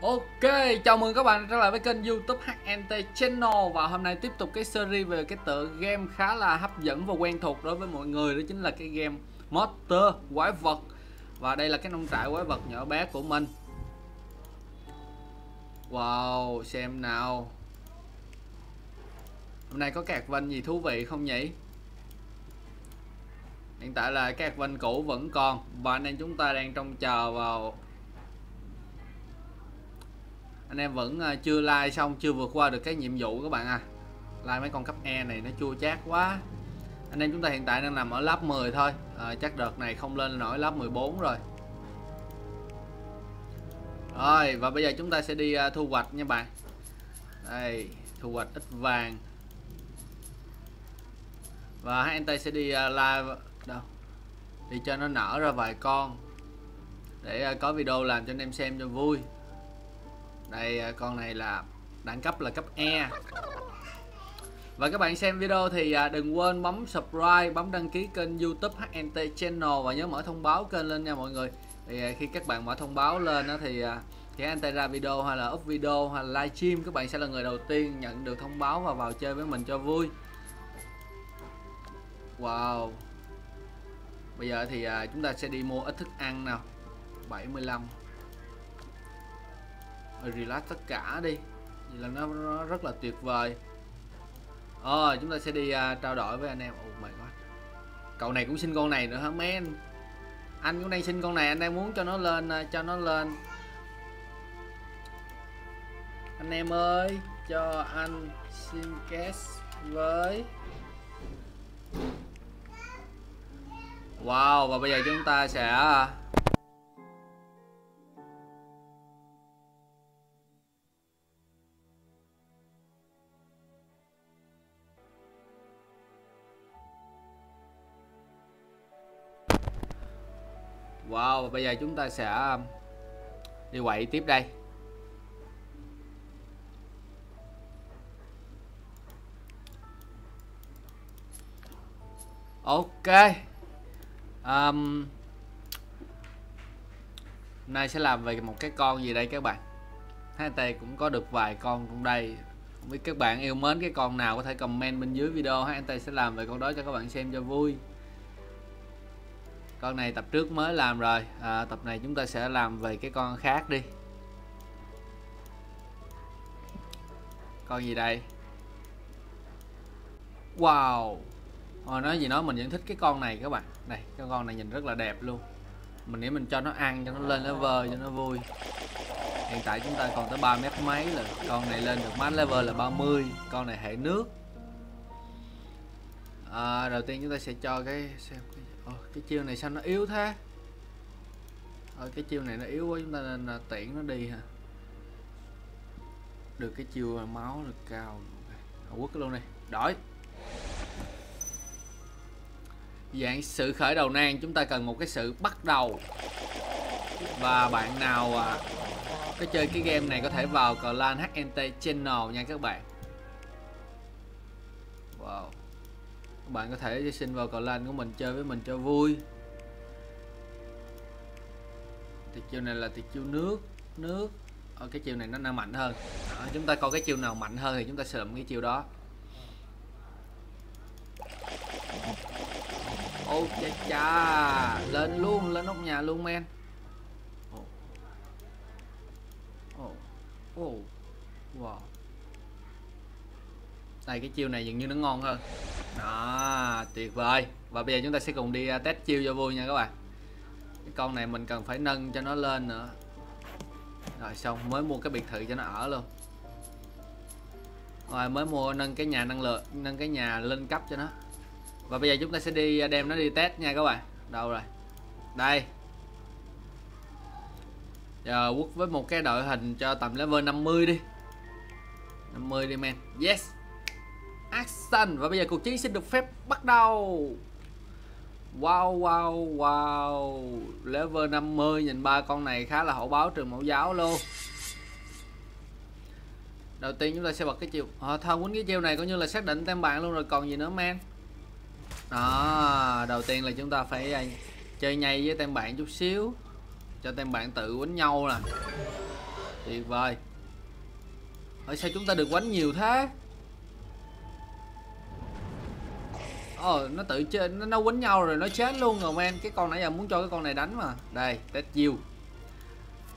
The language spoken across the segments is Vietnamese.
Ok, chào mừng các bạn trở lại với kênh youtube HNT Channel. Và hôm nay tiếp tục cái series về cái tựa game khá là hấp dẫn và quen thuộc đối với mọi người Đó chính là cái game Monster Quái vật. Và đây là cái nông trại quái vật nhỏ bé của mình. Wow, xem nào. Hôm nay có các vân gì thú vị không nhỉ? Hiện tại là các vân cũ vẫn còn Và anh em chúng ta đang trông chờ vào anh em vẫn à, chưa like xong chưa vượt qua được cái nhiệm vụ các bạn à. Like mấy con cấp E này nó chua chát quá. Anh em chúng ta hiện tại đang nằm ở lớp 10 thôi. À, chắc đợt này không lên nổi lớp 14 rồi. Rồi và bây giờ chúng ta sẽ đi uh, thu hoạch nha bạn. Đây thu hoạch ít vàng. Và hai anh tay sẽ đi uh, live đâu? Đi cho nó nở ra vài con. Để uh, có video làm cho anh em xem cho vui đây à, con này là đẳng cấp là cấp E. Và các bạn xem video thì à, đừng quên bấm subscribe, bấm đăng ký kênh youtube HNT Channel và nhớ mở thông báo kênh lên nha mọi người. Thì à, khi các bạn mở thông báo lên đó thì khi anh ta ra video hay là up video hay là live stream, các bạn sẽ là người đầu tiên nhận được thông báo và vào chơi với mình cho vui. Wow. Bây giờ thì chúng ta sẽ đi mua ít thức ăn nào? 75 Ờ, relax tất cả đi. Vậy là nó, nó rất là tuyệt vời. Ờ oh, chúng ta sẽ đi uh, trao đổi với anh em. Oh my god cậu này cũng xin con này nữa hả men anh? Cũng đang xin con này anh đang muốn cho nó lên uh, cho nó lên. Anh em ơi cho anh xin cash với. Wow và bây giờ chúng ta sẽ à, Wow, và bây giờ chúng ta sẽ um, đi quậy tiếp đây. Ok. Um, nay sẽ làm về một cái con gì đây các bạn. Hai tay cũng có được vài con trong đây. Không biết các bạn yêu mến cái con nào có thể comment bên dưới video. Hai tay sẽ làm về con đó cho các bạn xem cho vui con này tập trước mới làm rồi. À, tập này chúng ta sẽ làm về cái con khác đi. Con gì đây? Wow. Hồi nói gì nói mình vẫn thích cái con này các bạn. Này cái con này nhìn rất là đẹp luôn. Mình nghĩ mình cho nó ăn cho nó lên level cho nó vui. Hiện tại chúng ta còn tới 3 mét mấy là con này lên được max level là 30 con này hệ nước. À, đầu tiên chúng ta sẽ cho cái xem cái Ồ, cái chiêu này sao nó yếu thế? Ờ, cái chiêu này nó yếu quá chúng ta nên là tiện nó đi hả? Được cái chiêu à, máu được cao okay. quất luôn này, đổi. Dạng sự khởi đầu nan chúng ta cần một cái sự bắt đầu. Và bạn nào à, có chơi cái game này có thể vào clan HNT channel nha các bạn. Wow các bạn có thể xin vào clan của mình chơi với mình cho vui. Thì chiêu này là thì chiêu nước nước. Ở cái chiêu này nó mạnh hơn. Đó, chúng ta coi cái chiêu nào mạnh hơn thì chúng ta sử dụng cái chiêu đó. Ô cha cha lên luôn lên nóc nhà luôn men. Ô Oh. Oh. wow. Đây cái chiêu này dường như nó ngon hơn đó, tuyệt vời. Và bây giờ chúng ta sẽ cùng đi à, test chiêu cho vui nha các bạn. Cái con này mình cần phải nâng cho nó lên nữa. Rồi xong, mới mua cái biệt thự cho nó ở luôn. Rồi, mới mua nâng cái nhà năng lượng, nâng cái nhà lên cấp cho nó. Và bây giờ chúng ta sẽ đi à, đem nó đi test nha các bạn. Đâu rồi? Đây. Giờ quất với một cái đội hình cho tầm level 50 đi. 50 đi, men. Yes action. Và bây giờ cuộc chiến sẽ được phép bắt đầu. Wow wow wow. Level 50 nhìn ba con này khá là hậu báo trường mẫu giáo luôn. Đầu tiên chúng ta sẽ bật cái chiều. À, thôi quýnh cái chiều này coi như là xác định tem bạn luôn rồi còn gì nữa man? Đó đầu tiên là chúng ta phải à, chơi nhây với tem bạn chút xíu cho tem bạn tự quýnh nhau nè. Tuyệt vời. Ở sao chúng ta được quánh nhiều thế? Ờ nó tự chơi nó, nó quýnh nhau rồi nó chết luôn rồi men. Cái con nãy giờ muốn cho cái con này đánh mà. Đây test chiêu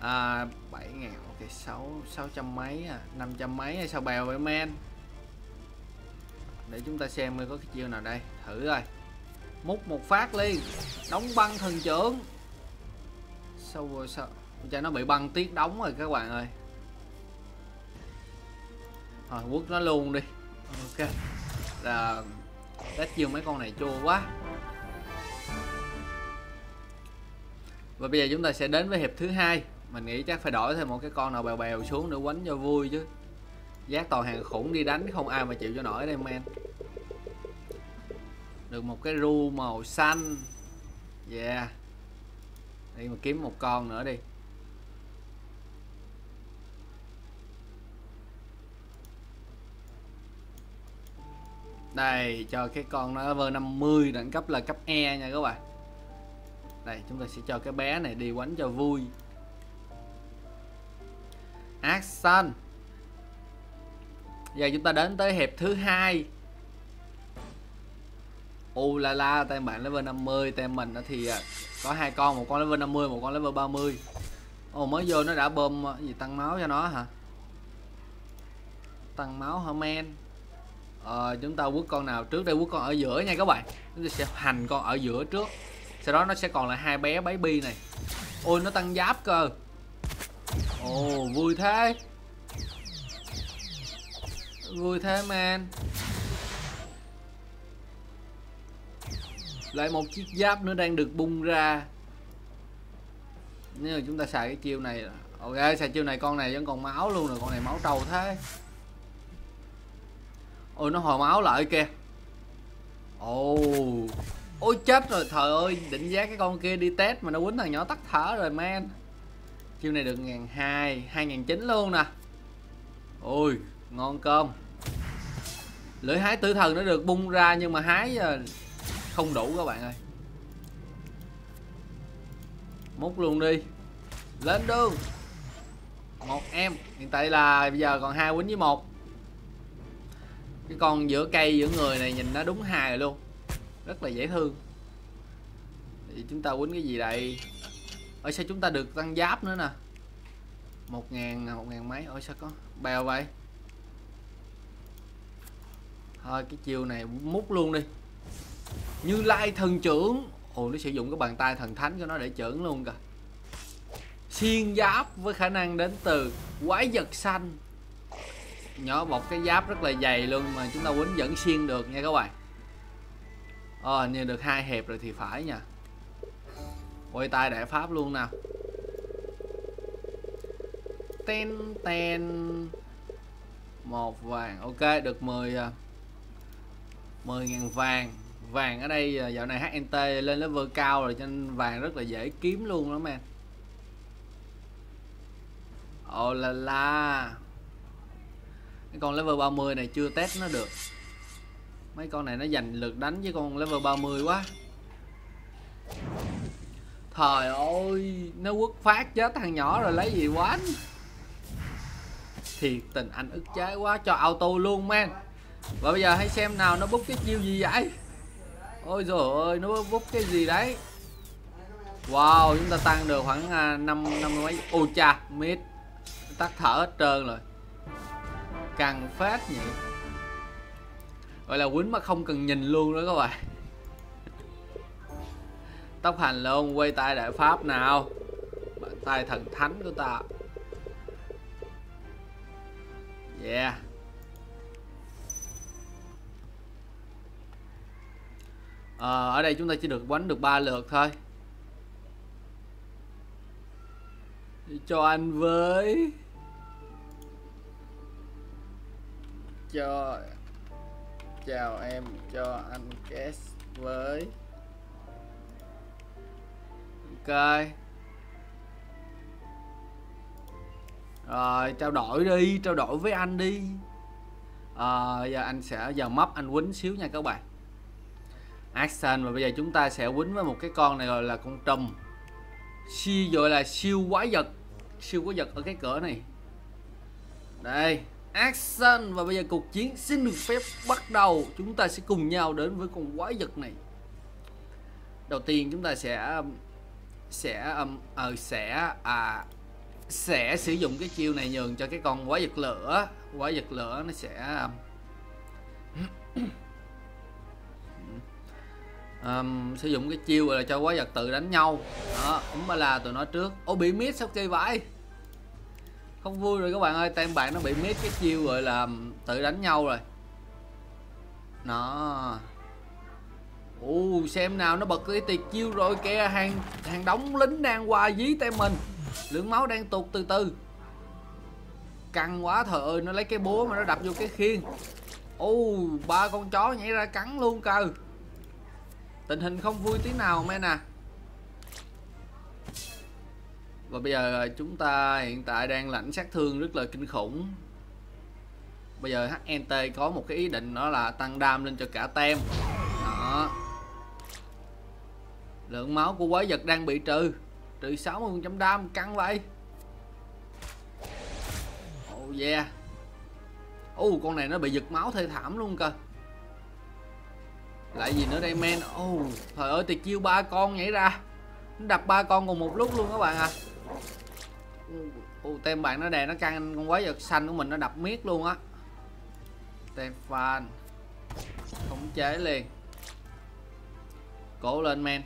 à bảy ngàn ok sáu sáu trăm mấy à năm trăm mấy hay sao bèo vậy men? Để chúng ta xem coi có cái chiêu nào đây. Thử rồi múc một phát liền đóng băng thần trưởng. Sao rồi sao? Cho nó bị băng tiết đóng rồi các bạn ơi. Rồi quất nó luôn đi. Ok. Là Tết dương mấy con này chua quá. Và bây giờ chúng ta sẽ đến với hiệp thứ hai. Mình nghĩ chắc phải đổi thêm một cái con nào bèo bèo xuống để quánh cho vui chứ. Giác toàn hàng khủng đi đánh, không ai mà chịu cho nổi đây, men. Được một cái ru màu xanh. Yeah. Đi mà kiếm một con nữa đi. Đây, cho cái con nó level 50 đẳng cấp là cấp E nha các bạn. Đây, chúng ta sẽ cho cái bé này đi quánh cho vui. Action. Giờ chúng ta đến tới hiệp thứ hai. U la la tay bạn level 50 tay mình thì à, có hai con, một con level 50 một con level 30 ồ, mới vô nó đã bơm à, gì, tăng máu cho nó hả? Tăng máu hả men à, chúng ta quất con nào trước đây quất con ở giữa nha các bạn. Chúng ta sẽ hành con ở giữa trước. Sau đó nó sẽ còn là hai bé baby này. Ôi nó tăng giáp cơ. Ồ vui thế. Vui thế man. Lại một chiếc giáp nữa đang được bung ra. Nếu mà chúng ta xài cái chiêu này ok xài chiêu này con này vẫn còn máu luôn rồi con này máu trâu thế ôi, nó hồi máu lại kìa. Ồ. Ôi, chết rồi, trời ơi, định giá cái con kia đi test mà nó quýnh thằng nhỏ tắt thở rồi, man. Chiêu này được ngàn hai hai ngàn chín luôn nè. Ôi, ngon cơm. Lưỡi hái tử thần nó được bung ra nhưng mà hái ờ, không đủ các bạn ơi. Múc luôn đi. Lên đường. Một em. Hiện tại là bây giờ còn hai quýnh với một cái con giữa cây, giữa người này nhìn nó đúng hài luôn. Rất là dễ thương. Thì chúng ta quýnh cái gì đây? Ở sao chúng ta được tăng giáp nữa nè? Một ngàn à, một ngàn mấy. Ôi, sao có bèo vậy? Thôi, cái chiêu này mút luôn đi. Như lai thần trưởng. Ồ, nó sử dụng cái bàn tay thần thánh của nó để trưởng luôn kìa. Xiên giáp với khả năng đến từ quái vật xanh nhỏ bọc cái giáp rất là dày luôn mà chúng ta quýnh vẫn xuyên được nha các bạn. Ờ như được hai hẹp rồi thì phải nha. Quay tay đại pháp luôn nào ten ten. Một vàng, ok, được 10 10 à, ngàn vàng. Vàng ở đây à, dạo này HNT lên level cao rồi cho nên vàng rất là dễ kiếm luôn đó, man. Oh là la cái con level 30 này chưa test nó được. Mấy con này nó giành lượt đánh với con level 30 quá. Thời ơi, Nó quất phát chết thằng nhỏ rồi lấy gì quánh Thiệt tình anh ức chế quá, Cho auto luôn, man. Và bây giờ hãy xem nào, nó bút cái chiêu gì vậy? Ôi rồi ơi Nó bút cái gì đấy? Wow, chúng ta tăng được khoảng à, năm năm mấy. Ôi cha mid Tắt thở hết trơn rồi. Càng phát nhỉ? Gọi là quýnh mà không cần nhìn luôn đó các bạn. Tóc hành luôn quay tay đại pháp nào? Bàn tay thần thánh của ta. Yeah. À, Ở đây chúng ta chỉ được quánh được 3 lượt thôi. Cho anh với. Cho chào em cho anh Kes với. Ok. Rồi trao đổi đi trao đổi với anh đi. À, giờ anh sẽ giờ mắt anh quýnh xíu nha các bạn. Action và bây giờ chúng ta sẽ quýnh với một cái con này gọi là con trùm. Siêu gọi là siêu quái vật. Siêu quái vật ở cái cửa này. Đây action. Và bây giờ cuộc chiến xin được phép bắt đầu. Chúng ta sẽ cùng nhau đến với con quái vật này. Đầu tiên chúng ta sẽ um, sẽ um, uh, sẽ à sẽ sử dụng cái chiêu này nhường cho cái con quái vật lửa. Quái vật lửa nó sẽ um, um sử dụng cái chiêu là cho quái vật tự đánh nhau. Đó cũng là tụi nó trước. Ô bị mít sao kỳ vậy? Không vui rồi các bạn ơi, tem bạn nó bị miết cái chiêu gọi là tự đánh nhau rồi. Nó u xem nào, nó bật cái tiệt chiêu rồi kìa hàng hàng đóng lính đang qua dí tay mình. Lượng máu đang tụt từ từ. Căng quá thợ ơi, nó lấy cái búa mà nó đập vô cái khiên. Ô ba con chó nhảy ra cắn luôn cơ. Tình hình không vui tí nào men à và bây giờ ờ, chúng ta hiện tại đang lãnh sát thương rất là kinh khủng. Bây giờ HNT có một cái ý định đó là tăng đam lên cho cả tem. Đó. Lượng máu của quái vật đang bị trừ. Trừ 60 trăm đam, căng vậy. Oh yeah. Oh con này nó bị giật máu thê thảm luôn cơ. Lại gì nữa đây, men? Oh trời ơi, tuyệt chiêu ba con nhảy ra. Nó đập ba con cùng một lúc luôn các bạn à oh, tem bạn nó đè nó căng con quái vật xanh của mình nó đập miết luôn á. Tem fan. Khống chế liền. Cố lên men.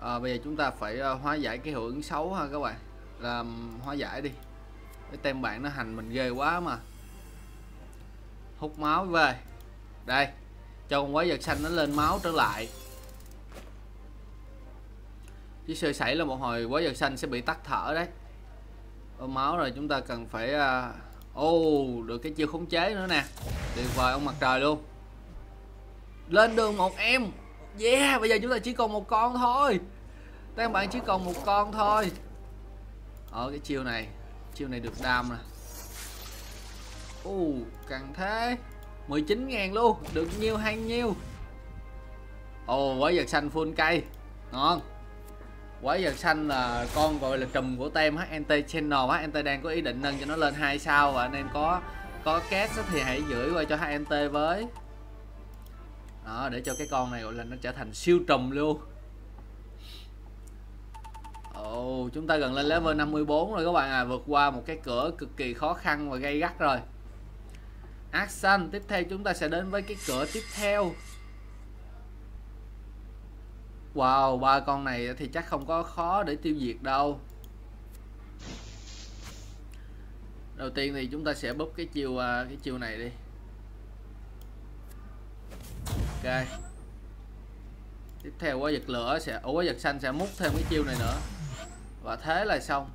À, bây giờ chúng ta phải ờ, hóa giải cái hiệu ứng xấu ha các bạn. Làm hóa giải đi. Cái tem bạn nó hành mình ghê quá mà. Hút máu về. Đây. Cho con quái vật xanh nó lên máu trở lại chứ sơ sẩy là một hồi quá giờ xanh sẽ bị tắt thở đấy. Ở máu rồi chúng ta cần phải à, ô uh, được cái chiêu khống chế nữa nè. Tuyệt vời ông mặt trời luôn. Lên đường một em. Yeah bây giờ chúng ta chỉ còn một con thôi. Các bạn chỉ còn một con thôi. Ở cái chiêu này chiêu này được đam nè. U uh, càng thế. 19 ngàn luôn. Được nhiêu hay nhiêu? Ồ quá giờ xanh full cây. Ngon quái vật xanh là con gọi là trùm của tem HNT Channel HNT đang có ý định nâng cho nó lên hai sao và anh em có có cash thì hãy gửi qua cho HNT với. Đó để cho cái con này gọi là nó trở thành siêu trùm luôn. Ồ, chúng ta gần lên level 54 rồi các bạn à. Vượt qua một cái cửa cực kỳ khó khăn và gây gắt rồi. Action Tiếp theo chúng ta sẽ đến với cái cửa tiếp theo. Wow, ba con này thì chắc không có khó để tiêu diệt đâu. Đầu tiên thì chúng ta sẽ bóp cái chiều à, cái chiều này đi. Ok. Tiếp theo quá giật lửa sẽ Ủa quá giật xanh sẽ múc thêm cái chiêu này nữa. Và thế là xong.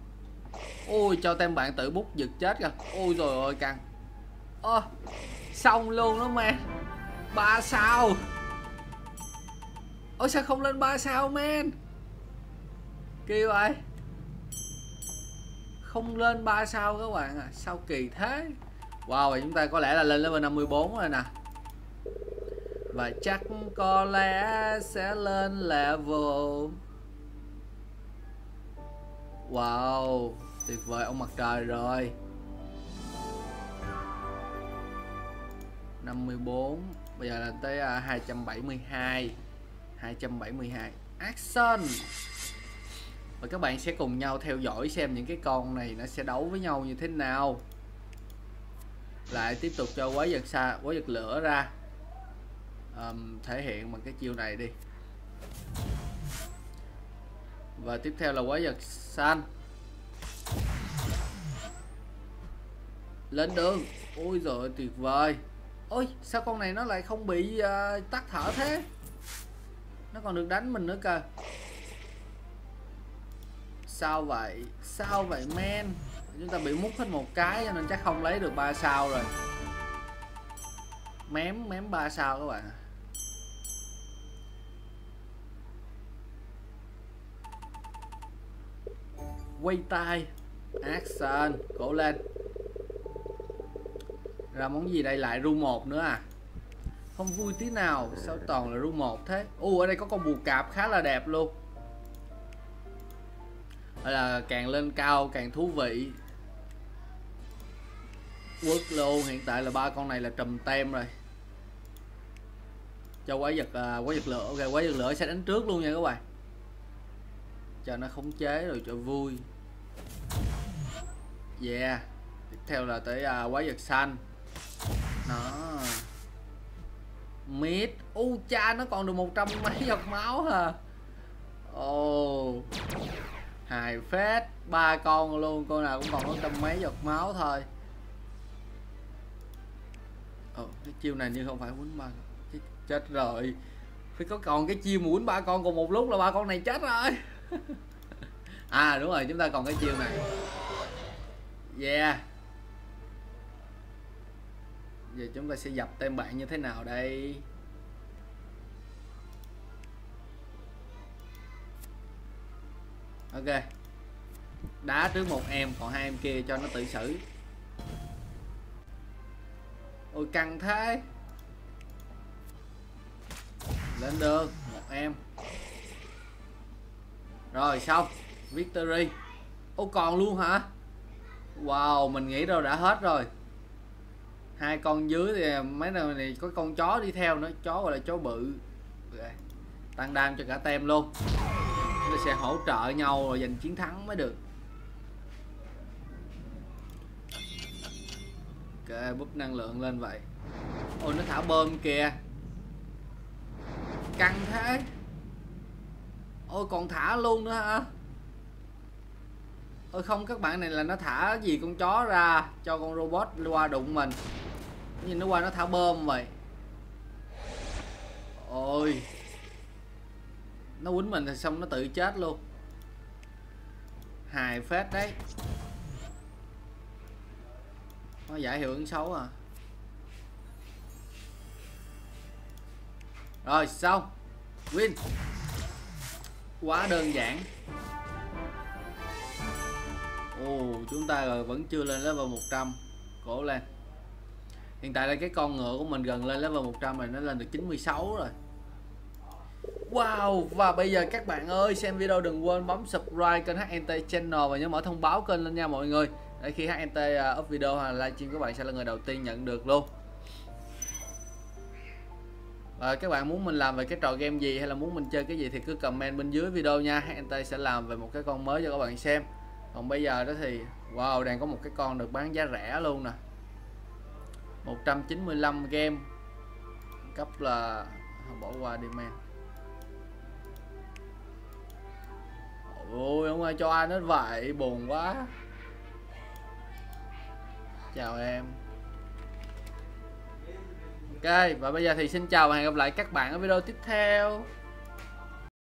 Ui cho tem bạn tự bút giật chết kìa. Ui rồi ơi căng. Ơ xong luôn đó man. Ba sao? Ôi sao không lên 3 sao man kỳ vậy không lên 3 sao các bạn à sao kỳ thế? Wow và chúng ta có lẽ là lên level 54 rồi nè. Và chắc có lẽ sẽ lên level Wow, tuyệt vời ông mặt trời rồi. 54 Bây giờ là tới à, uh, 272 272 Action! Và các bạn sẽ cùng nhau theo dõi xem những cái con này nó sẽ đấu với nhau như thế nào. Lại tiếp tục cho quái vật xa, quái vật lửa ra. Um, Thể hiện bằng cái chiêu này đi. Và tiếp theo là quái vật xanh lên đường. Ôi rồi tuyệt vời. Ôi sao con này nó lại không bị uh, tắt thở thế? Nó còn được đánh mình nữa cơ sao vậy? Sao vậy, men? Chúng ta bị mút hết một cái cho nên chắc không lấy được ba sao rồi. Mém mém ba sao các bạn quay tay. Action. Cổ lên. Ra món gì đây? Lại ru một nữa à? Không vui tí nào. Sao toàn là ru một thế? U ở đây có con bù cạp khá là đẹp luôn. Hay là càng lên cao càng thú vị. Quất luôn hiện tại là ba con này là trùm tem rồi. Cho quái vật à, quái vật lửa. Ok quái vật lửa sẽ đánh trước luôn nha các bạn. Cho nó khống chế rồi cho vui. Yeah. Tiếp theo là tới à, quái vật xanh. Nó cha nó còn được một trăm mấy giọt máu hả? Ồ. Oh. hài phết. Ba con luôn con nào cũng còn có trăm mấy giọt máu thôi. Ồ oh, cái chiêu này như không phải quýnh ba chết rồi. Phải có còn cái chiêu muốn ba con cùng một lúc là ba con này chết rồi. À đúng rồi chúng ta còn cái chiêu này. Yeah. Giờ chúng ta sẽ dập tem bạn như thế nào đây? Ok. Đá trước một em, còn hai em kia cho nó tự xử. Ôi, căng thế. Lên được, một em. Rồi, xong. Victory. Ô, còn luôn hả? Wow, mình nghĩ đâu đã hết rồi. Hai con dưới thì mấy nơi này có con chó đi theo nữa. Chó gọi là chó bự. Tăng đam cho cả tem luôn nó sẽ hỗ trợ nhau rồi giành chiến thắng mới được. Ok, búp năng lượng lên vậy. Ôi, nó thả bơm kìa. Căng thế. Ôi, còn thả luôn nữa hả? Ôi, không, các bạn này là nó thả gì con chó ra, cho con robot qua đụng mình. Nhìn nó qua nó thả bơm vậy. Ôi nó quýnh mình thì xong nó tự chết luôn. Hài phết đấy. Nó giải hiệu ứng xấu à. Rồi, xong. Win. Quá đơn giản. Ồ, chúng ta rồi vẫn chưa lên level 100 cổ lên. Hiện tại là cái con ngựa của mình gần lên level 100 rồi, nó lên được 96 rồi. Wow. Và bây giờ các bạn ơi, xem video đừng quên bấm subscribe kênh HNT Channel và nhớ mở thông báo kênh lên nha mọi người. Để khi HNT à, up video hoặc là livestream, các bạn sẽ là người đầu tiên nhận được luôn. Và các bạn muốn mình làm về cái trò game gì hay là muốn mình chơi cái gì thì cứ comment bên dưới video nha. HNT sẽ làm về một cái con mới cho các bạn xem. Còn bây giờ đó thì, wow, đang có một cái con được bán giá rẻ luôn nè. 195 game. Cấp là, bỏ qua đi men ôi không ai cho ai hết vậy? Buồn quá. Chào em. Ok, và bây giờ thì xin chào và hẹn gặp lại các bạn ở video tiếp theo.